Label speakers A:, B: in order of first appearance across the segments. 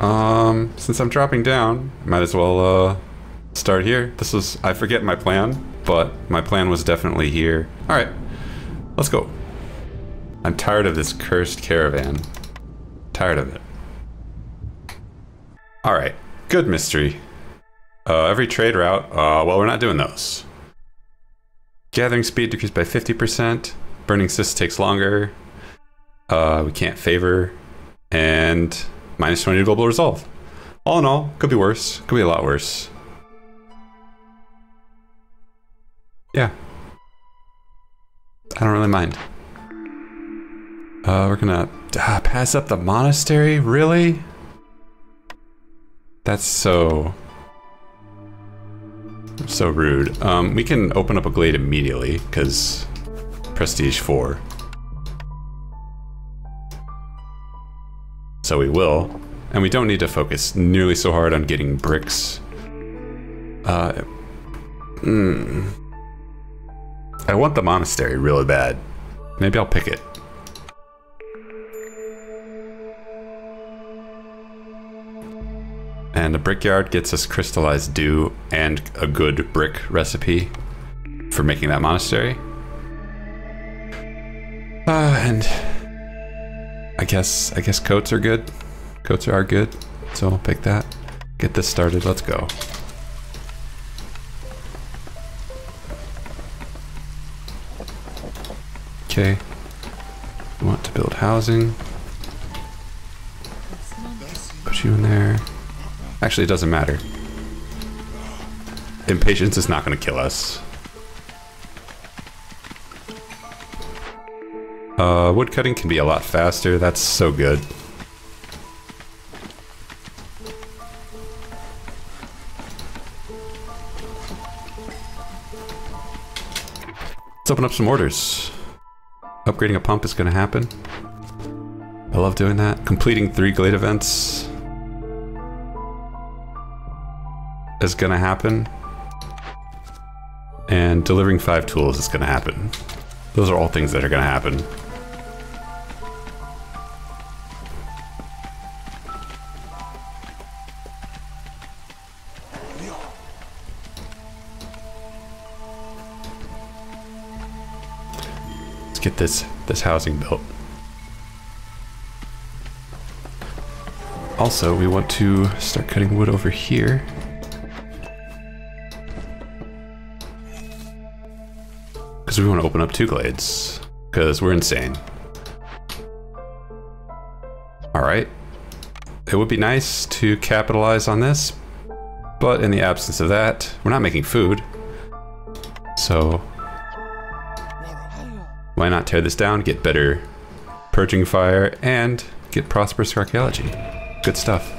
A: Um, since I'm dropping down, might as well uh, start here. This was I forget my plan, but my plan was definitely here. All right, let's go. I'm tired of this cursed caravan. Tired of it. All right, good mystery. Uh, every trade route. Uh, well, we're not doing those. Gathering speed decreased by 50%. Burning cyst takes longer. Uh, we can't favor. And minus 20 global resolve. All in all, could be worse. Could be a lot worse. Yeah. I don't really mind. Uh, we're gonna ah, pass up the monastery? Really? That's so... So rude. Um, we can open up a glade immediately, because prestige 4. So we will. And we don't need to focus nearly so hard on getting bricks. Uh, hmm. I want the monastery really bad. Maybe I'll pick it. And the brickyard gets us crystallized dew and a good brick recipe for making that monastery. Uh, and I guess I guess coats are good. Coats are good, so I'll pick that. Get this started. Let's go. Okay. Want to build housing. Put you in there. Actually, it doesn't matter. Impatience is not going to kill us. Uh, woodcutting can be a lot faster. That's so good. Let's open up some orders. Upgrading a pump is going to happen. I love doing that. Completing three Glade events is going to happen. And delivering five tools is going to happen. Those are all things that are going to happen. This this housing built. Also, we want to start cutting wood over here. Because we want to open up two glades. Because we're insane. Alright. It would be nice to capitalize on this. But in the absence of that, we're not making food. So... Why not tear this down, get better purging fire, and get prosperous archaeology. Good stuff.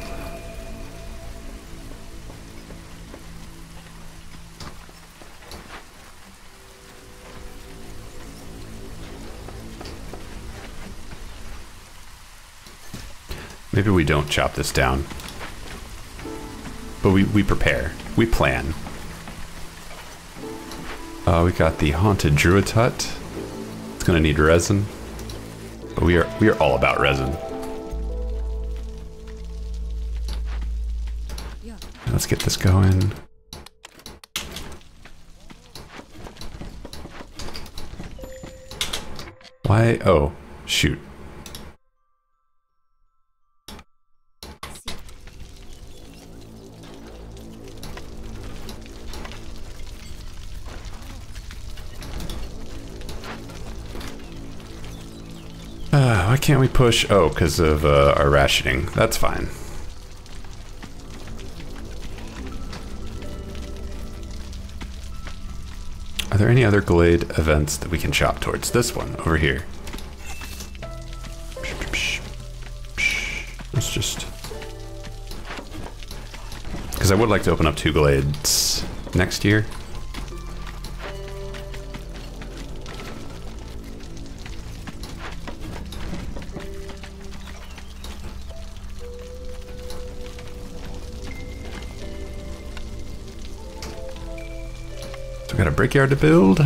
A: Maybe we don't chop this down. But we, we prepare. We plan. Uh, we got the Haunted Druid Hut. It's gonna need resin. But we are we are all about resin. Let's get this going. Why? Oh, shoot. Can't we push? Oh, because of uh, our rationing. That's fine. Are there any other Glade events that we can chop towards? This one, over here. Let's just... Because I would like to open up two Glades next year. brickyard to build.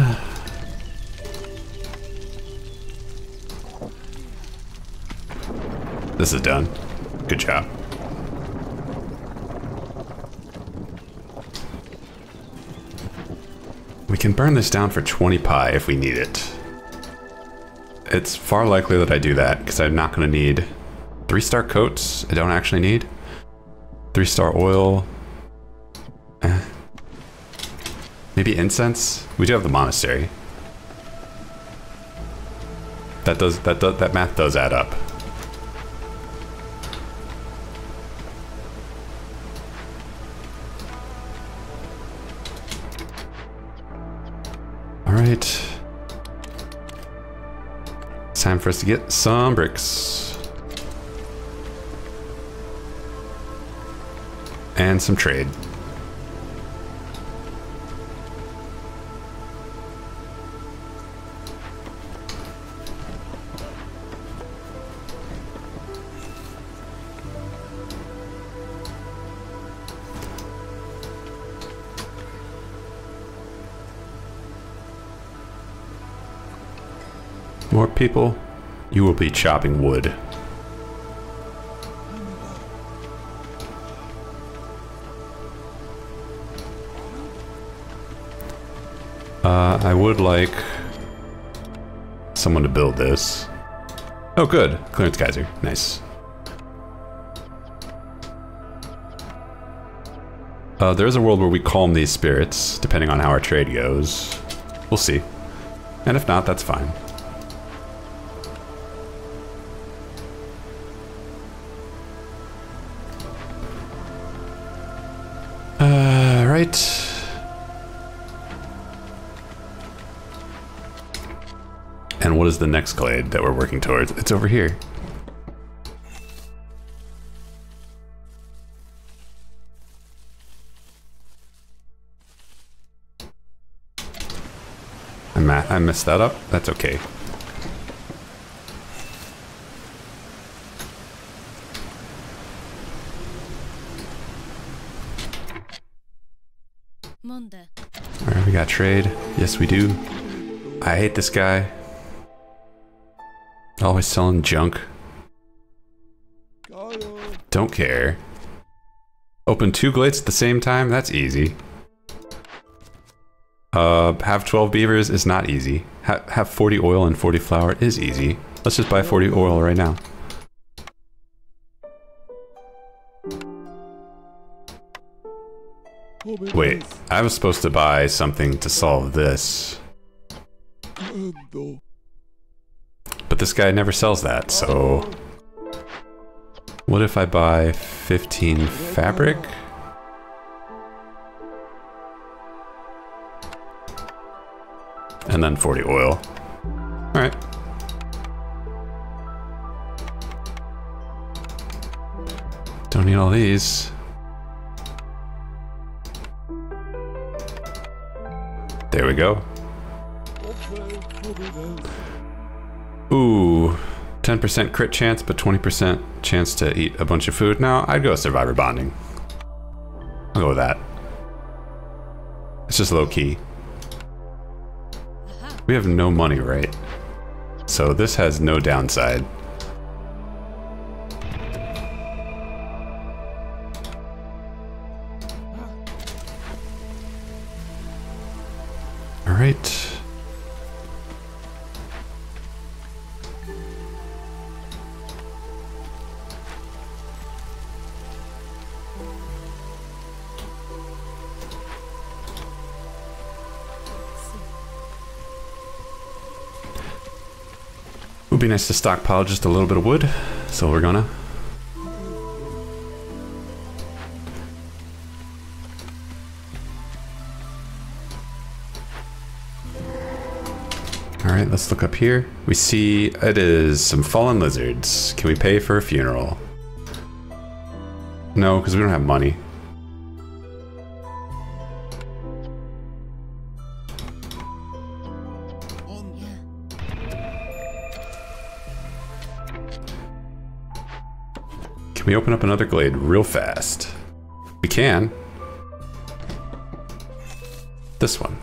A: This is done. Good job. We can burn this down for 20 pi if we need it. It's far likely that I do that because I'm not going to need three star coats I don't actually need. Three star oil, Maybe incense. We do have the monastery. That does that does that math does add up. All right. Time for us to get some bricks. And some trade. More people, you will be chopping wood. Uh, I would like someone to build this. Oh, good. Clearance Geyser. Nice. Uh, there is a world where we calm these spirits, depending on how our trade goes. We'll see. And if not, that's fine. And what is the next glade that we're working towards? It's over here. I, messed that up. That's okay. Alright, we got trade. Yes, we do. I hate this guy. Always selling junk. Don't care. Open two glades at the same time? That's easy. Uh, have 12 beavers is not easy. Ha have 40 oil and 40 flour is easy. Let's just buy 40 oil right now. Wait, I was supposed to buy something to solve this. This guy never sells that, so... What if I buy 15 fabric? And then 40 oil. Alright. Don't need all these. There we go. Ooh, 10% crit chance, but 20% chance to eat a bunch of food. Now, I'd go Survivor Bonding. I'll go with that. It's just low key. We have no money, right? So this has no downside. Be nice to stockpile just a little bit of wood, so we're gonna. All right, let's look up here. We see it is some fallen lizards. Can we pay for a funeral? No, because we don't have money. We open up another glade real fast? We can. This one.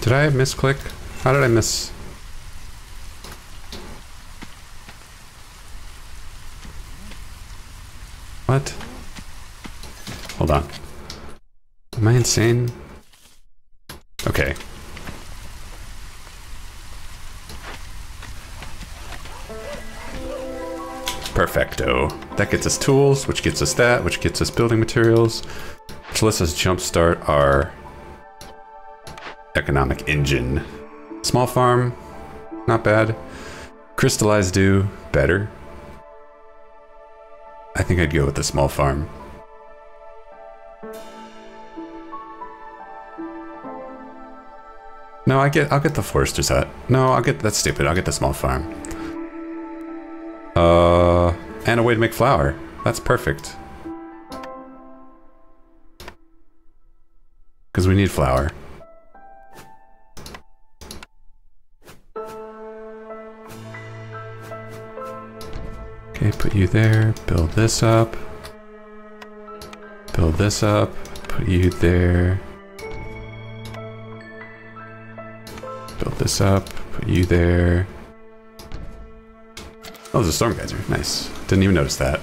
A: Did I misclick? How did I miss? What? Hold on. Am I insane? Okay. Perfecto. That gets us tools, which gets us that, which gets us building materials, which lets us jumpstart our economic engine. Small farm, not bad. Crystallized dew, better. I think I'd go with the small farm. No, I get I'll get the forester's hut. No, I'll get that's stupid. I'll get the small farm. Uh and a way to make flour. That's perfect. Because we need flour. Okay, put you there, build this up. Build this up, put you there. Build this up, put you there. Oh, there's a storm geyser. Nice. Didn't even notice that.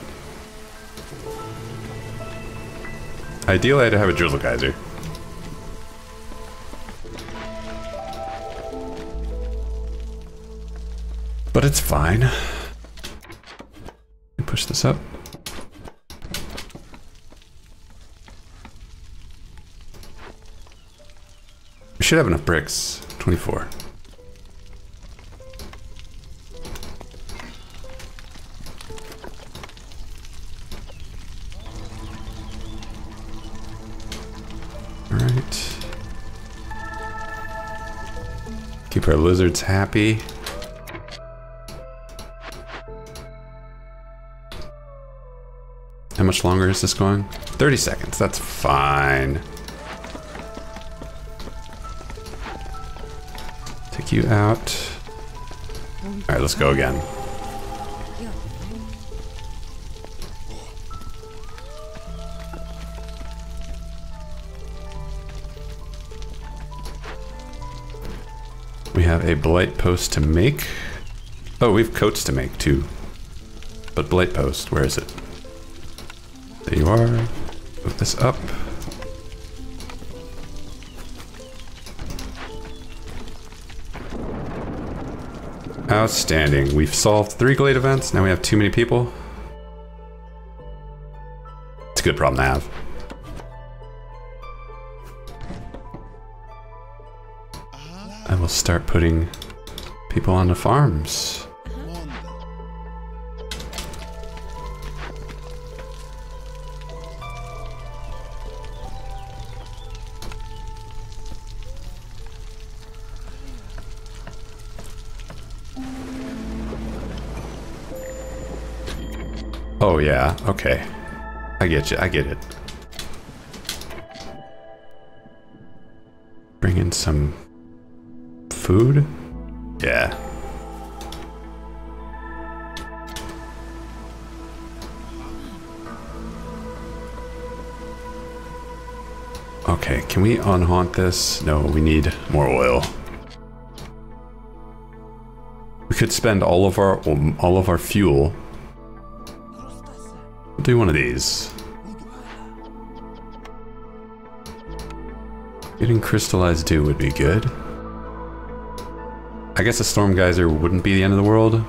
A: Ideally, I'd have a drizzle geyser. But it's fine push this up. We should have enough bricks. 24. Alright. Keep our lizards happy. Much longer is this going? 30 seconds, that's fine. Take you out. Alright, let's go again. We have a blight post to make. Oh, we have coats to make too. But blight post, where is it? You are. Move this up. Outstanding. We've solved three Glade events. Now we have too many people. It's a good problem to have. I will start putting people on the farms. Yeah. Okay. I get you. I get it. Bring in some food? Yeah. Okay, can we unhaunt this? No, we need more oil. We could spend all of our all of our fuel do one of these. Getting crystallized dew would be good. I guess a storm geyser wouldn't be the end of the world.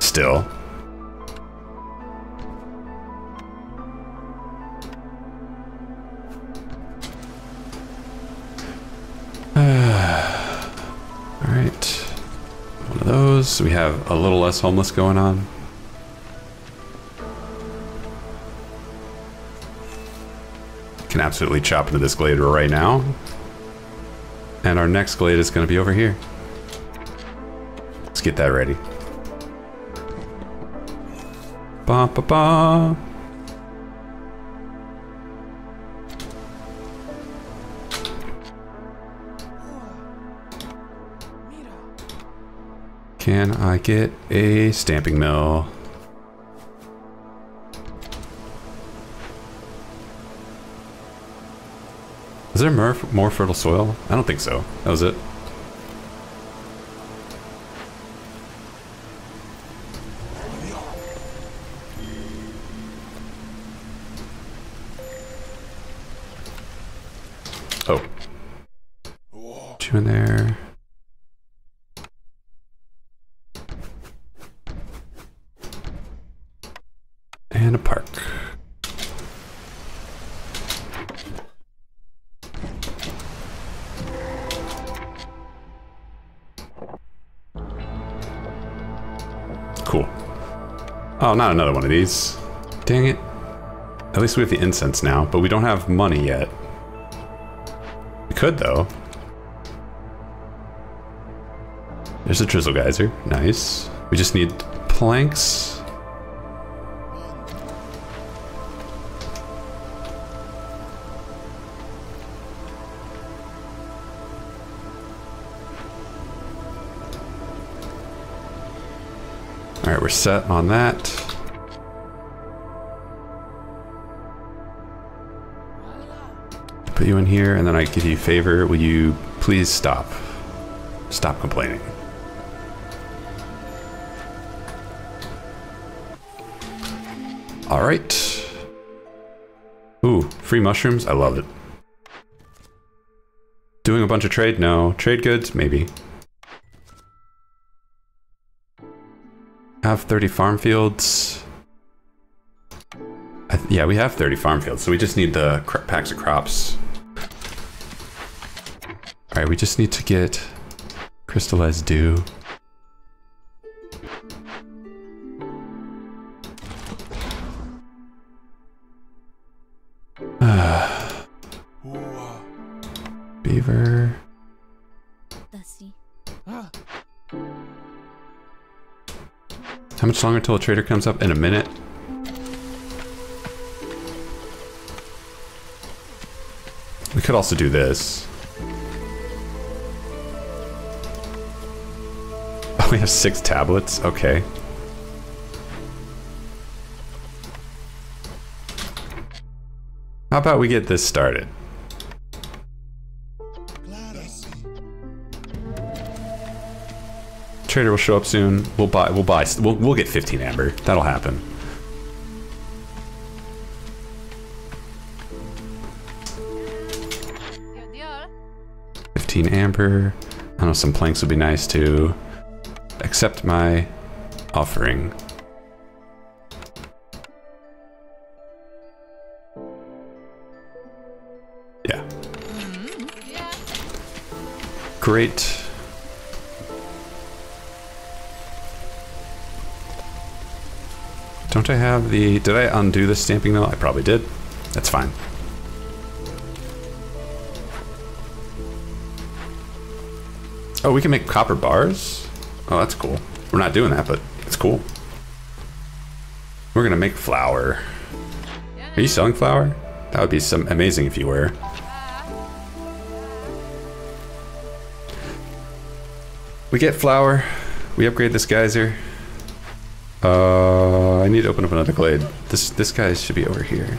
A: Still. So we have a little less homeless going on. Can absolutely chop into this glade right now. And our next glade is going to be over here. Let's get that ready. Ba ba ba. Can I get a stamping mill? Is there more, more fertile soil? I don't think so. That was it. Oh. Two in there. Not another one of these. Dang it. At least we have the incense now, but we don't have money yet. We could, though. There's a drizzle geyser. Nice. We just need planks. All right, we're set on that. Put you in here, and then I give you favor. Will you please stop? Stop complaining. All right. Ooh, free mushrooms. I love it. Doing a bunch of trade? No. Trade goods? Maybe. Have 30 farm fields. Yeah, we have 30 farm fields, so we just need the packs of crops. We just need to get crystallized dew. Beaver. How much longer until a trader comes up? In a minute. We could also do this. We have six tablets? Okay. How about we get this started? Trader will show up soon. We'll buy. We'll buy. We'll we'll get 15 amber. That'll happen. Fifteen amber. I know some planks would be nice too. Accept my offering. Yeah. Great. Don't I have the... Did I undo the stamping though? I probably did. That's fine. Oh, we can make copper bars? Oh, that's cool. We're not doing that, but it's cool. We're gonna make flour. Are you selling flour? That would be some amazing if you were. We get flour. We upgrade this geyser. Uh, I need to open up another glade. This this guy should be over here.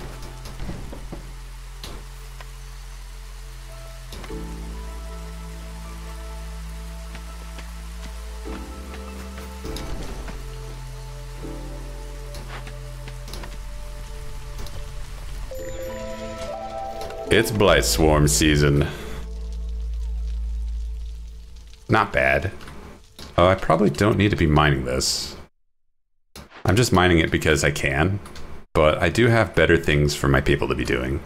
A: It's Blight Swarm season. Not bad. Oh, I probably don't need to be mining this. I'm just mining it because I can, but I do have better things for my people to be doing.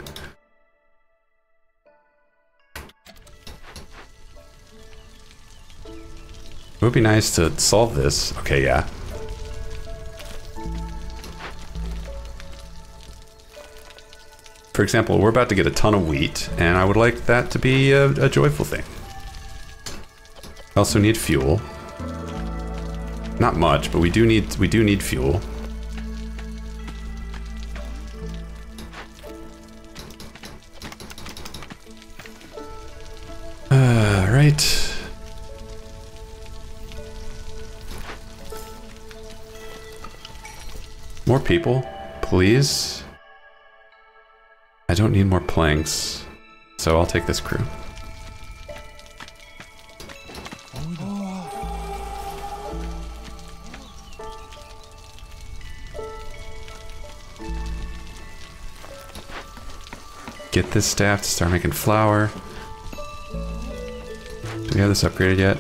A: It would be nice to solve this. Okay, yeah. For example, we're about to get a ton of wheat, and I would like that to be a, a joyful thing. I also need fuel. Not much, but we do need we do need fuel. All right. More people, please. I don't need more planks. So I'll take this crew. Get this staff to start making flour. Do we have this upgraded yet?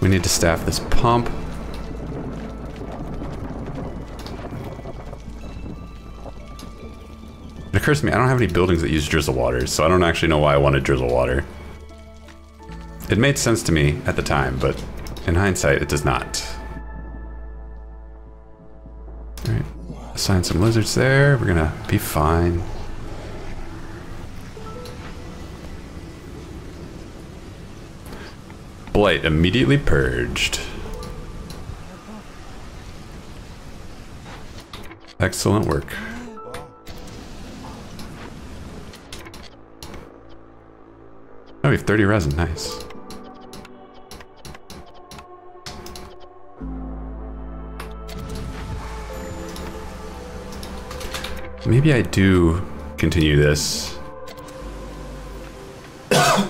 A: We need to staff this pump. It occurs to me, I don't have any buildings that use drizzle water, so I don't actually know why I wanted drizzle water. It made sense to me at the time, but in hindsight, it does not. Alright, assign some lizards there. We're gonna be fine. Blight immediately purged. Excellent work. We have 30 resin. Nice. Maybe I do continue this.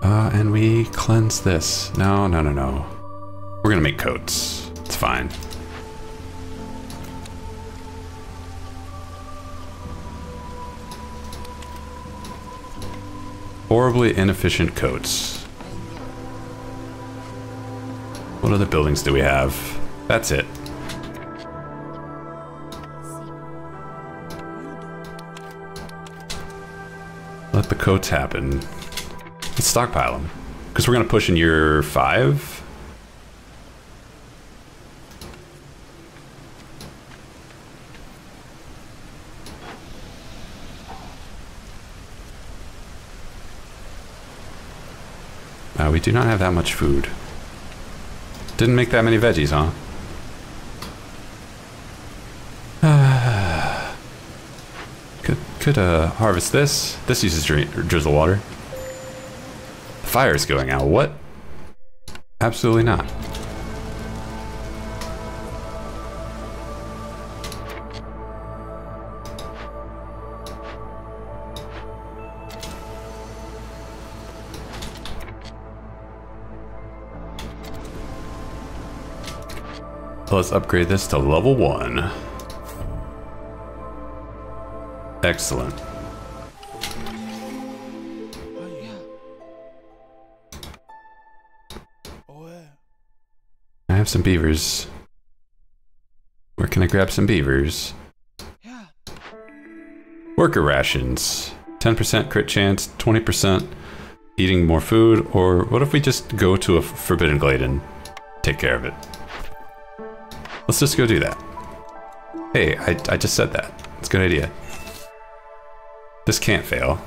A: Uh, and we cleanse this. No, no, no, no. We're gonna make coats. It's fine. Horribly inefficient coats. What other buildings do we have? That's it. Let the coats happen. Let's stockpile them. Because we're going to push in year five. Uh, we do not have that much food. Didn't make that many veggies, huh? could could uh, harvest this. This uses dri drizzle water. The fire's going out. What? Absolutely not. Let's upgrade this to level one. Excellent. I have some beavers. Where can I grab some beavers? Worker rations. 10% crit chance, 20% eating more food, or what if we just go to a Forbidden Glade and take care of it? Let's just go do that. Hey, I, I just said that. It's a good idea. This can't fail.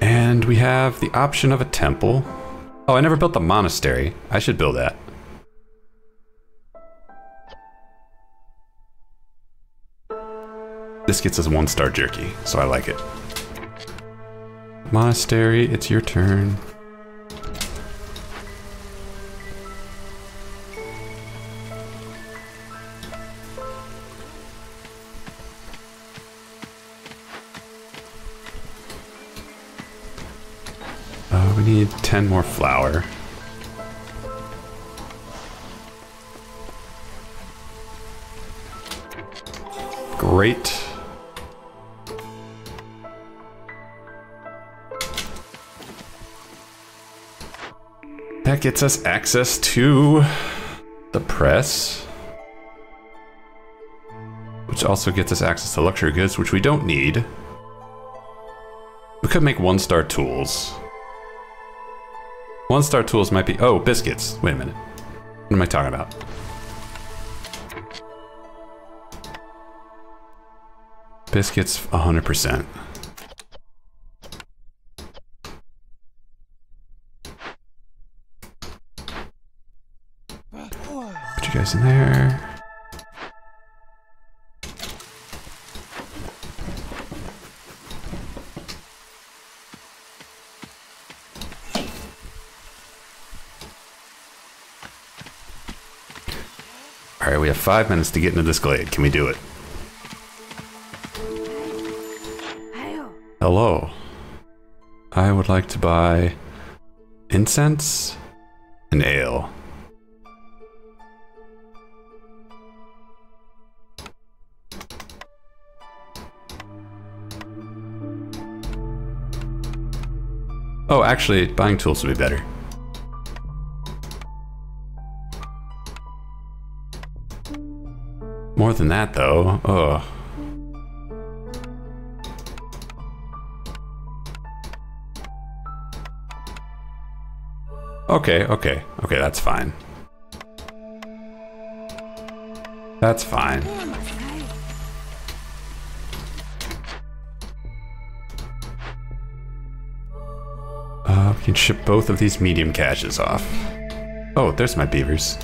A: And we have the option of a temple. Oh, I never built the monastery. I should build that. This gets us one star jerky, so I like it. Monastery, it's your turn. Uh, we need 10 more flour. Great. That gets us access to the press. Which also gets us access to luxury goods, which we don't need. We could make one-star tools. One-star tools might be... Oh, biscuits. Wait a minute. What am I talking about? Biscuits, 100%. In there. All right, we have five minutes to get into this glade. Can we do it? Hello. I would like to buy incense and ale. Oh, actually, buying tools would be better. More than that, though. Ugh. Okay, okay, okay, that's fine. That's fine. We can ship both of these medium caches off. Oh, there's my beavers.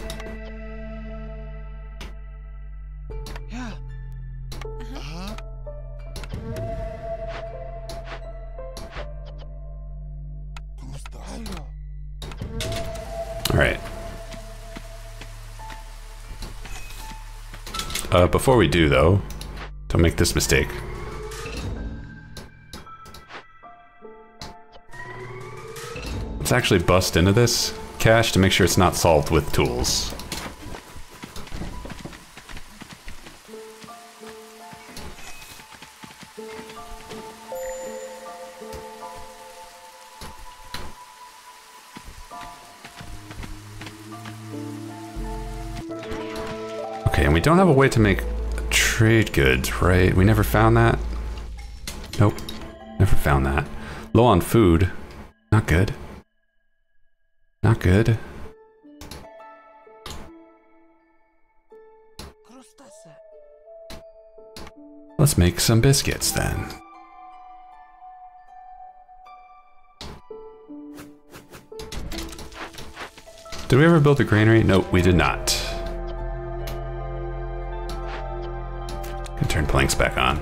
A: All right. Uh, before we do, though, don't make this mistake. Let's actually bust into this cache to make sure it's not solved with tools. Okay, and we don't have a way to make trade goods, right? We never found that? Nope. Never found that. Low on food. Not good. Not good. Let's make some biscuits then. Did we ever build a granary? Nope, we did not. Can turn planks back on.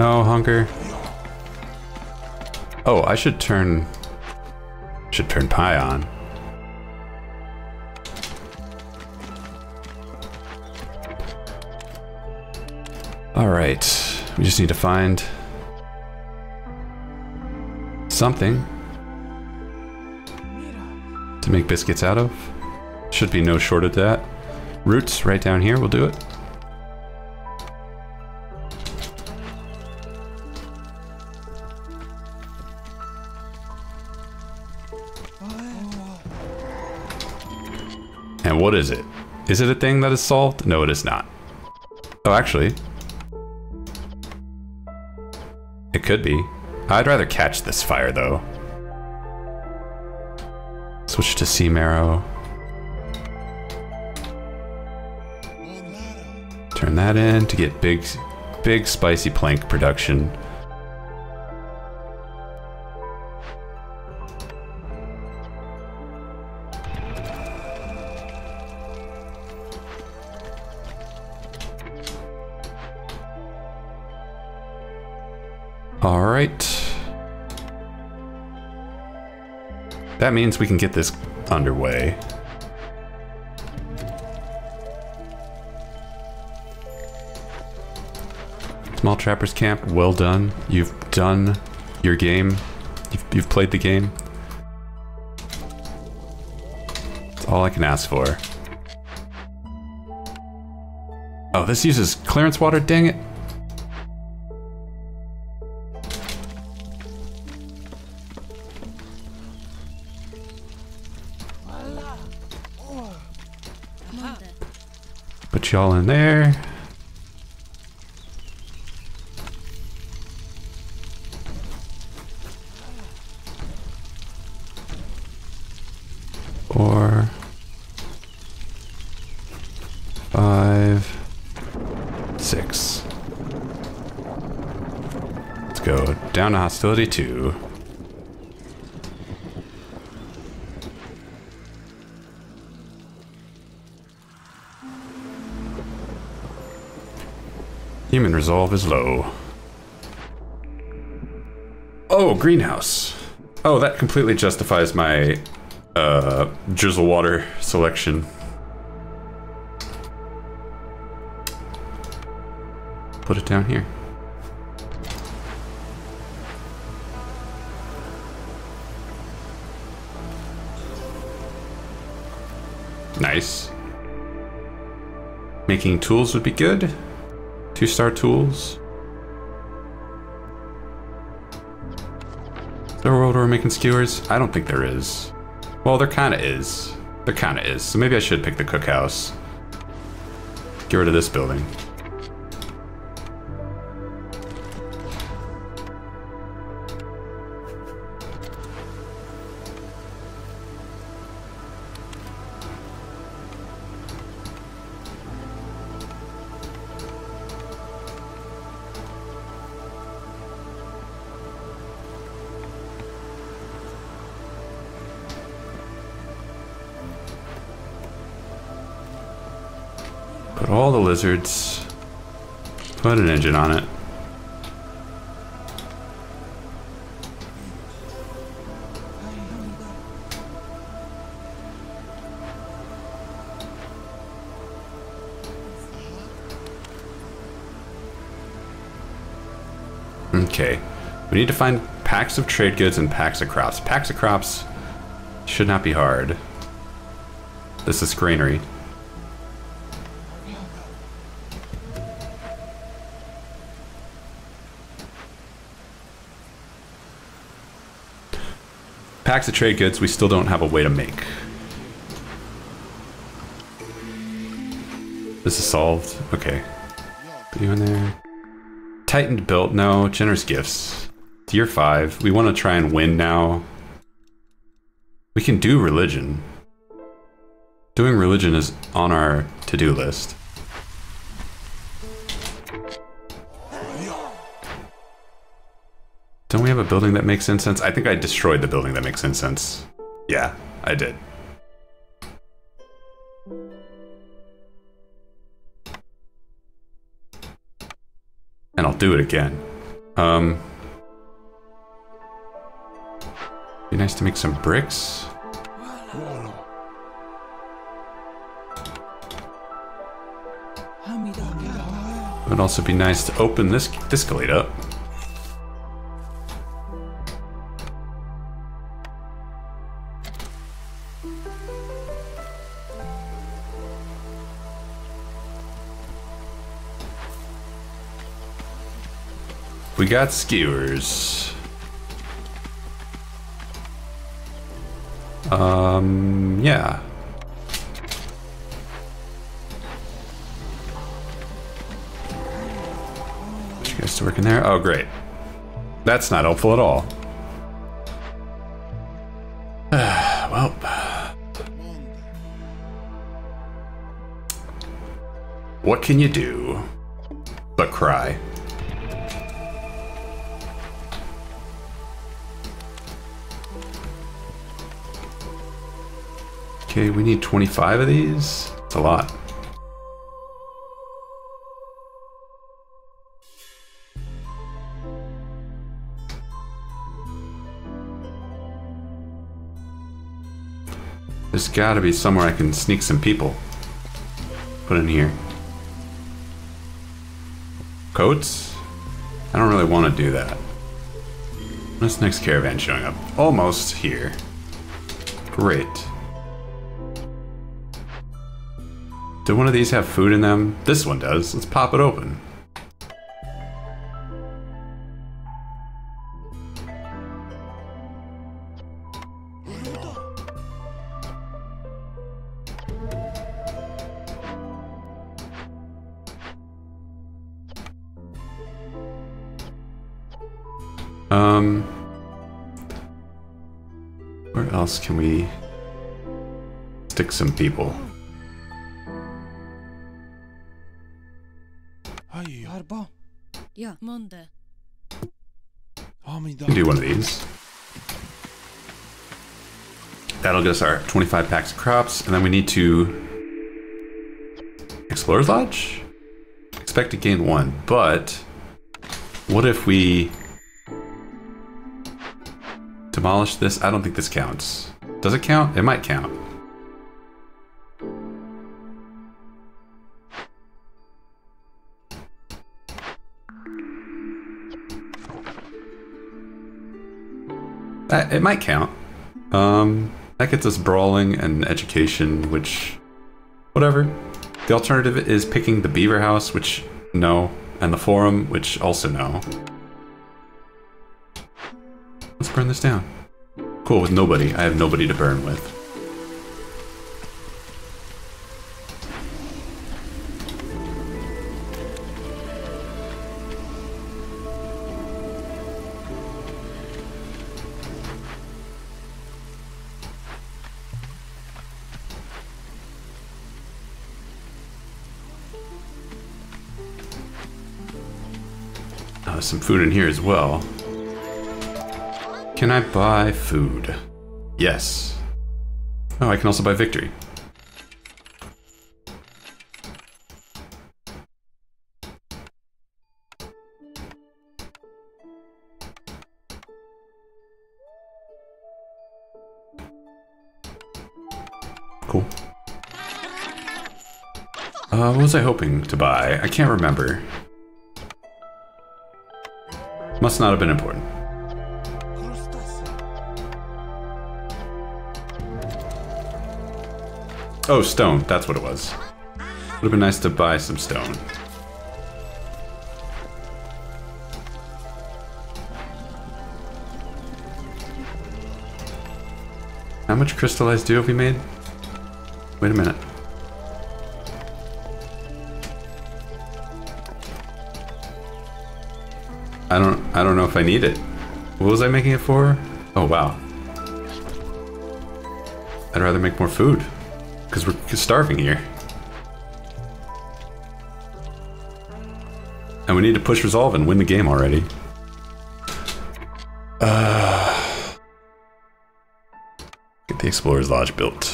A: No hunger. Oh, I should turn should turn pie on. All right, we just need to find something to make biscuits out of. Should be no short of that. Roots right down here will do it. What is it? Is it a thing that is solved? No, it is not. Oh, actually. It could be. I'd rather catch this fire, though. Switch to sea marrow. Turn that in to get big, big spicy plank production. All right. That means we can get this underway. Small Trappers Camp, well done. You've done your game. You've, you've played the game. That's all I can ask for. Oh, this uses clearance water, dang it. Y'all in there. Four. Five. Six. Let's go down to hostility two. Resolve is low. Oh, greenhouse. Oh, that completely justifies my uh, drizzle water selection. Put it down here. Nice. Making tools would be good. Two star tools. Is there a world where we're making skewers? I don't think there is. Well, there kind of is. There kind of is. So maybe I should pick the cookhouse. Get rid of this building. Lizards. Put an engine on it. Okay. We need to find packs of trade goods and packs of crops. Packs of crops should not be hard. This is granary. Packs of trade goods we still don't have a way to make. This is solved. Okay. Put you in there. Tightened built. No. Generous gifts. Tier 5. We want to try and win now. We can do religion. Doing religion is on our to-do list. Don't we have a building that makes incense? I think I destroyed the building that makes incense. Yeah, I did. And I'll do it again. Um, be nice to make some bricks. It would also be nice to open this discalate up. We got skewers. Um, yeah. You guys to work in there? Oh, great. That's not helpful at all. well. What can you do but cry? Okay, we need 25 of these. It's a lot. There's gotta be somewhere I can sneak some people. Put in here. Coats? I don't really want to do that. This next caravan showing up? Almost here. Great. Do one of these have food in them? This one does. Let's pop it open. Um, where else can we stick some people?
B: Ja. Monde.
A: Can do one of these. That'll get us our 25 packs of crops, and then we need to... Explorer's Lodge? expect to gain one, but what if we demolish this? I don't think this counts. Does it count? It might count. That, it might count. Um, that gets us brawling and education, which, whatever. The alternative is picking the beaver house, which no, and the forum, which also no. Let's burn this down. Cool, with nobody. I have nobody to burn with. Some food in here as well. Can I buy food? Yes. Oh, I can also buy victory. Cool. Uh, what was I hoping to buy? I can't remember. Must not have been important. Oh, stone. That's what it was. Would have been nice to buy some stone. How much crystallized dew have we made? Wait a minute. Don't know if I need it. What was I making it for? Oh wow. I'd rather make more food. Because we're starving here. And we need to push resolve and win the game already. Uh, get the Explorer's Lodge built.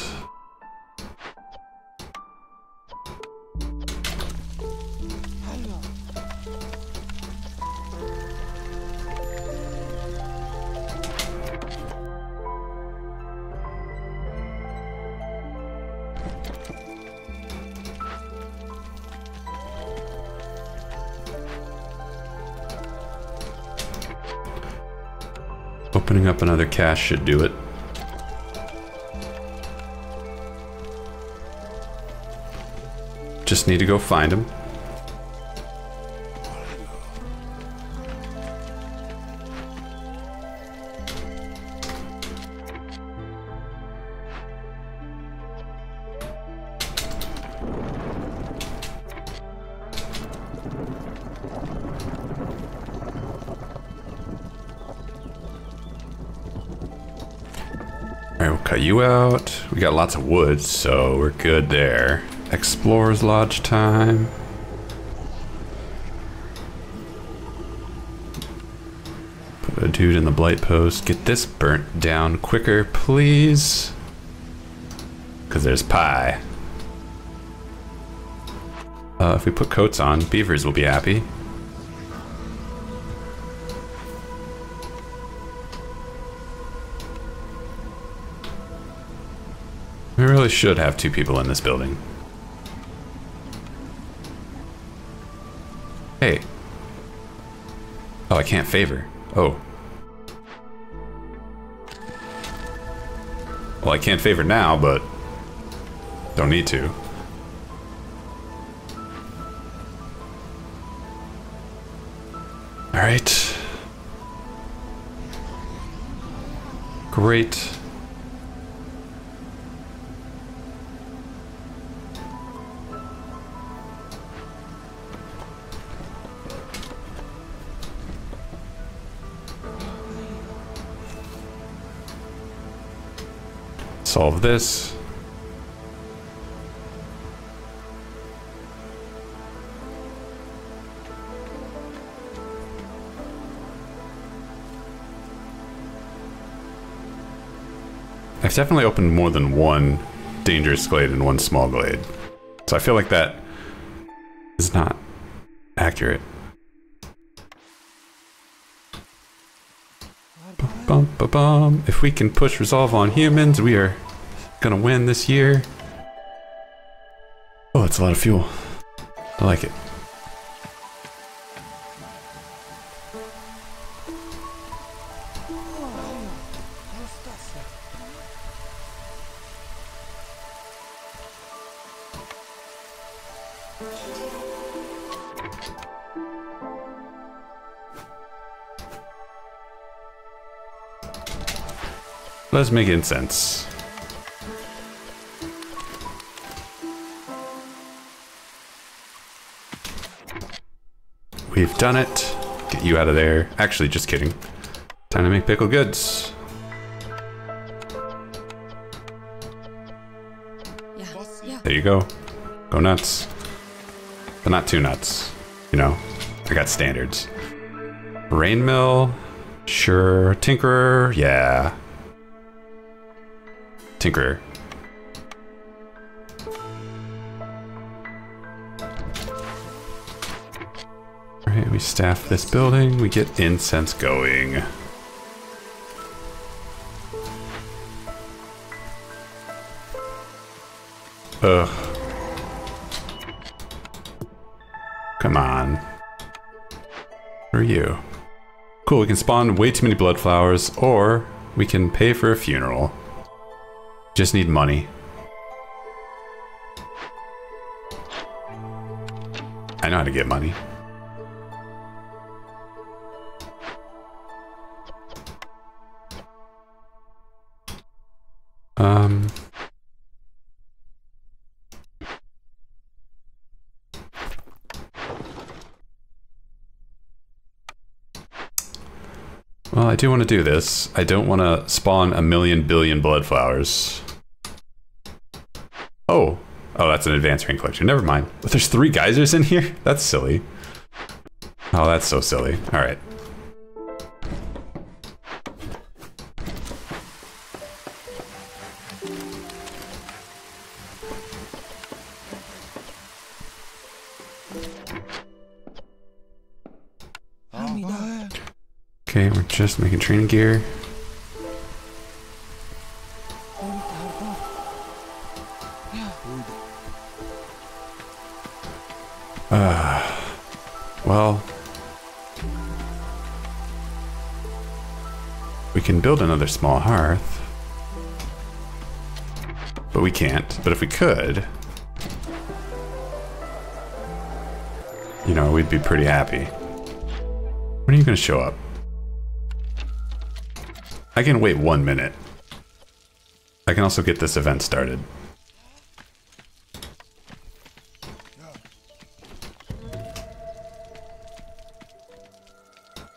A: Cache should do it. Just need to go find him. You out. We got lots of wood, so we're good there. Explorer's Lodge time. Put a dude in the blight post. Get this burnt down quicker, please. Because there's pie. Uh, if we put coats on, beavers will be happy. Should have two people in this building. Hey. Oh, I can't favor. Oh. Well, I can't favor now, but don't need to. All right. Great. Solve this. I've definitely opened more than one dangerous glade and one small glade. So I feel like that is not accurate. Bum, bum, bum. If we can push resolve on humans, we are gonna win this year. Oh, it's a lot of fuel. I like it. Let's make incense. We've done it. Get you out of there. Actually, just kidding. Time to make pickle goods.
C: Yeah, yeah.
A: There you go. Go nuts. But not too nuts. You know, I got standards. Rainmill. Sure. Tinkerer. Yeah. Tinkerer. Staff this building. We get incense going. Ugh. Come on. Who are you? Cool, we can spawn way too many blood flowers, or we can pay for a funeral. Just need money. I know how to get money. I do want to do this. I don't want to spawn a million billion blood flowers. Oh. Oh, that's an advanced rain collector. Never mind. But there's three geysers in here? That's silly. Oh, that's so silly. Alright. Okay, we're just making training gear. Uh, well, we can build another small hearth, but we can't. But if we could, you know, we'd be pretty happy. When are you going to show up? I can wait one minute. I can also get this event started.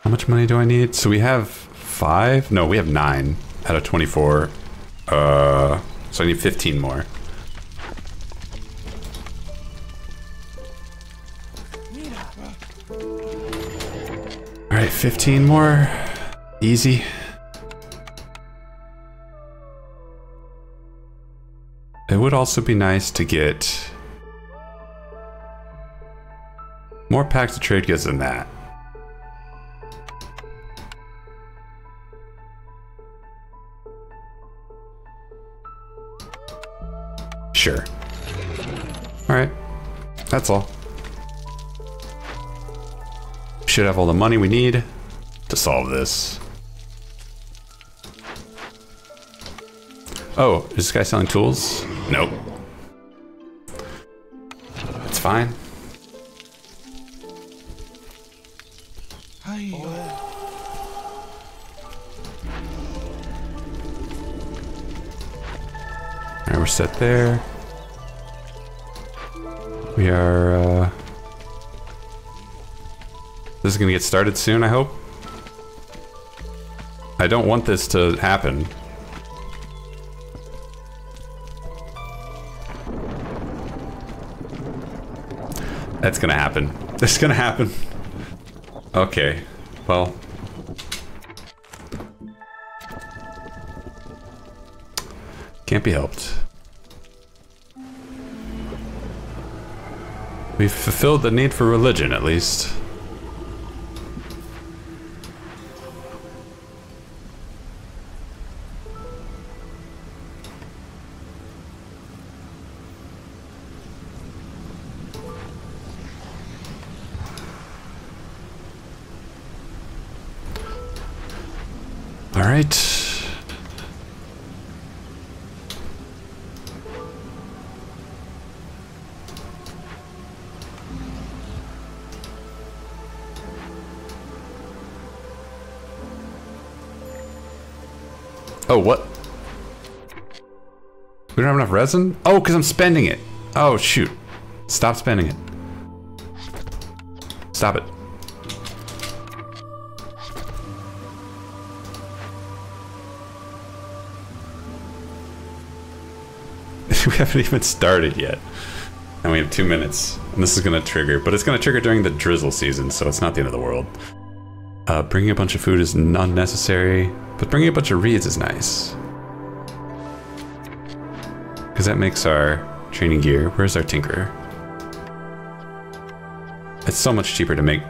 A: How much money do I need? So we have five? No, we have nine out of 24. Uh, so I need 15 more. All right, 15 more. Easy. Would also be nice to get more packs of trade goods than that. Sure. Alright. That's all. Should have all the money we need to solve this. Oh, is this guy selling tools? Nope. It's fine. Alright, we're set there. We are, uh... This is gonna get started soon, I hope. I don't want this to happen. That's gonna happen. That's gonna happen. Okay. Well. Can't be helped. We've fulfilled the need for religion, at least. Have resin? Oh, because I'm spending it. Oh, shoot. Stop spending it. Stop it. we haven't even started yet. And we have two minutes. And this is going to trigger, but it's going to trigger during the drizzle season, so it's not the end of the world. Uh, bringing a bunch of food is unnecessary, but bringing a bunch of reeds is nice because that makes our training gear. Where's our tinkerer? It's so much cheaper to make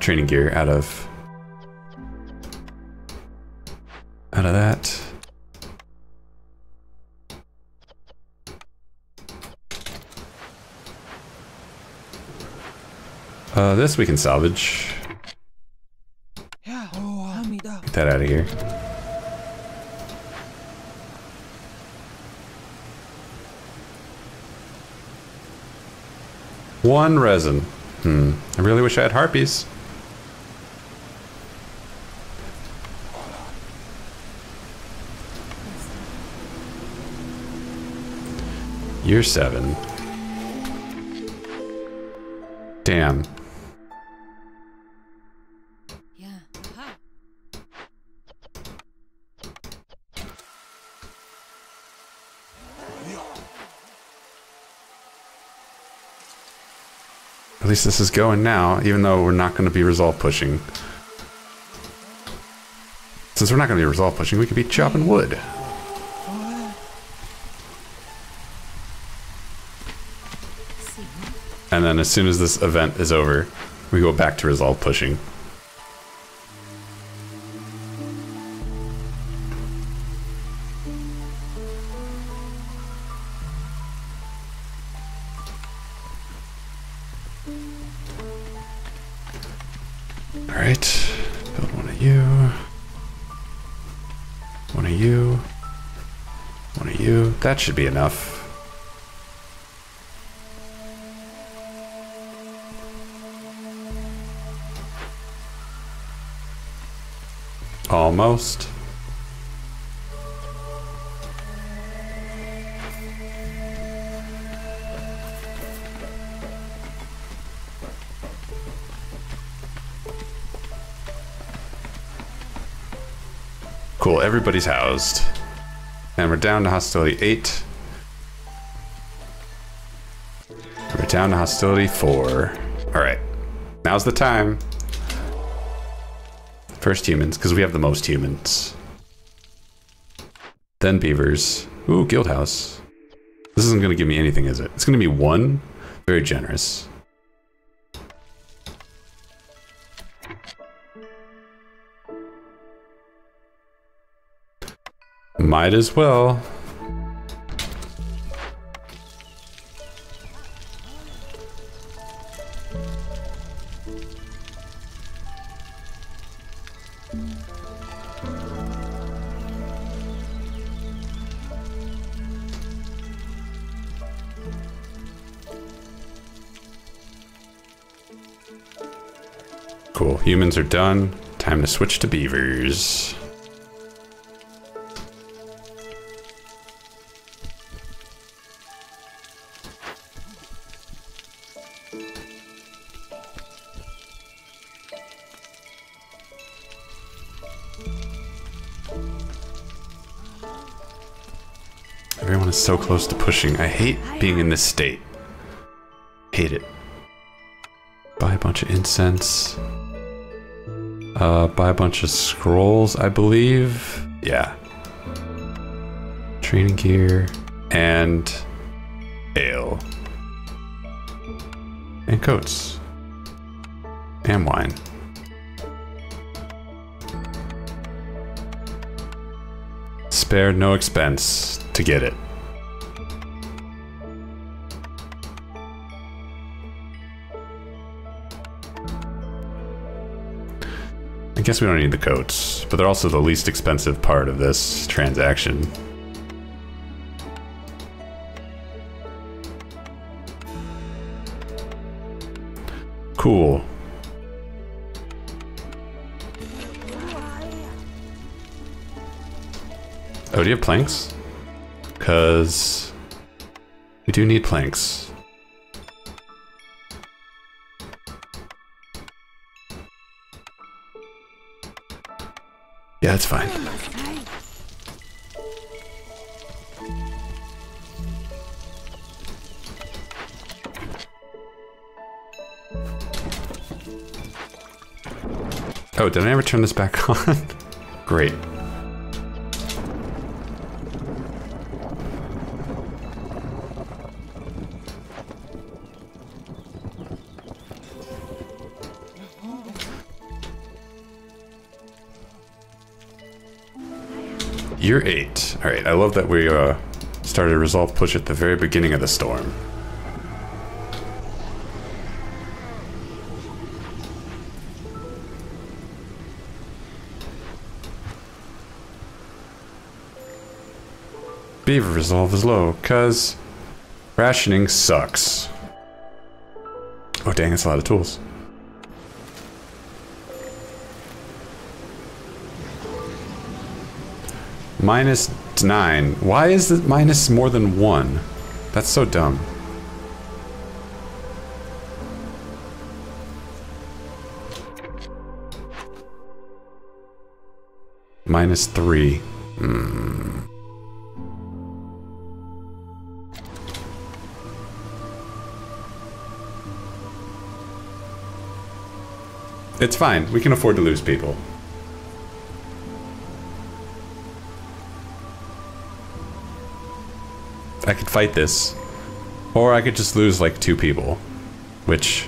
A: training gear out of out of that. Uh, this we can salvage.
C: Oh,
A: Get that out of here. One resin. Hmm. I really wish I had harpies. Year seven. Damn. Least this is going now, even though we're not going to be resolve pushing. Since we're not going to be resolve pushing, we could be chopping wood. And then as soon as this event is over, we go back to resolve pushing. That should be enough. Almost. Cool, everybody's housed. And we're down to hostility 8. We're down to hostility 4. Alright. Now's the time. First humans, because we have the most humans. Then beavers. Ooh, guild house. This isn't going to give me anything, is it? It's going to be one. Very generous. Might as well. Cool. Humans are done. Time to switch to beavers. So close to pushing. I hate being in this state. Hate it. Buy a bunch of incense. Uh, buy a bunch of scrolls, I believe. Yeah. Training gear and ale. and coats. And wine. Spare no expense to get it. Guess we don't need the coats, but they're also the least expensive part of this transaction. Cool. Oh, do you have planks? Because we do need planks. It's fine. Oh, did I ever turn this back on? Great. Year 8. Alright, I love that we uh, started Resolve Push at the very beginning of the storm. Beaver Resolve is low, cause rationing sucks. Oh dang, that's a lot of tools. Minus 9. Why is it minus more than 1? That's so dumb. Minus 3. Hmm. It's fine. We can afford to lose people. I could fight this. Or I could just lose like two people. Which...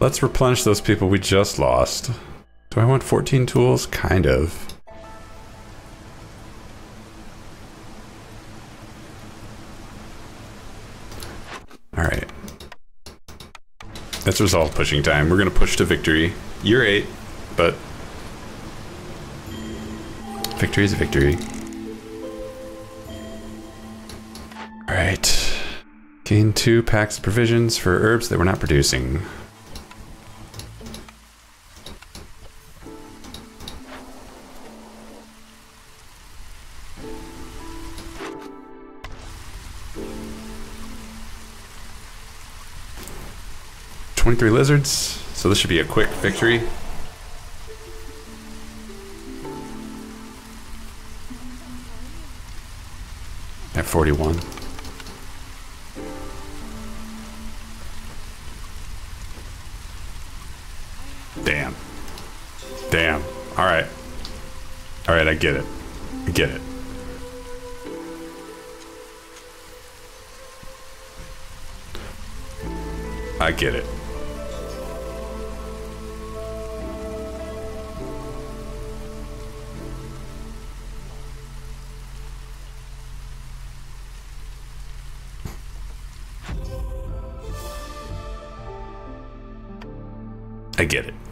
A: Let's replenish those people we just lost. Do I want 14 tools? Kind of. Alright. That's resolve pushing time. We're gonna push to victory. Year 8, but... Victory is a victory. Alright. Gain two packs of provisions for herbs that we're not producing. Twenty-three lizards, so this should be a quick victory. At forty-one. Damn. Damn. All right. All right, I get it. I get it. I get it. I get it.